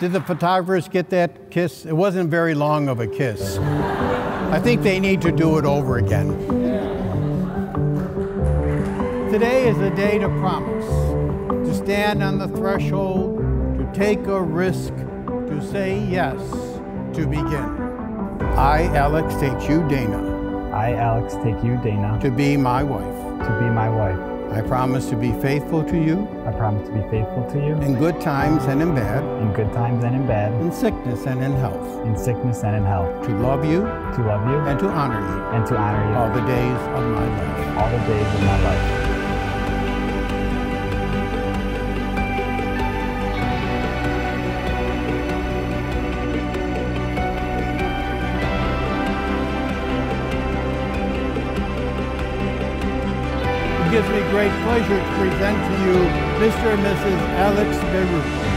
Did the photographers get that kiss? It wasn't very long of a kiss. I think they need to do it over again. Today is a day to promise, to stand on the threshold, to take a risk, to say yes, to begin. I, Alex, take you, Dana, I, Alex, take you, Dana, to be my wife. to be my wife. I promise to be faithful to you I promise to be faithful to you in good times and in bad, in good times and in bad, in sickness and in health, in sickness and in health, to love you to love you and to honor you and to honor you all the days of my life. all the days of my life. Gives me great pleasure to present to you Mr. and Mrs. Alex Beirut.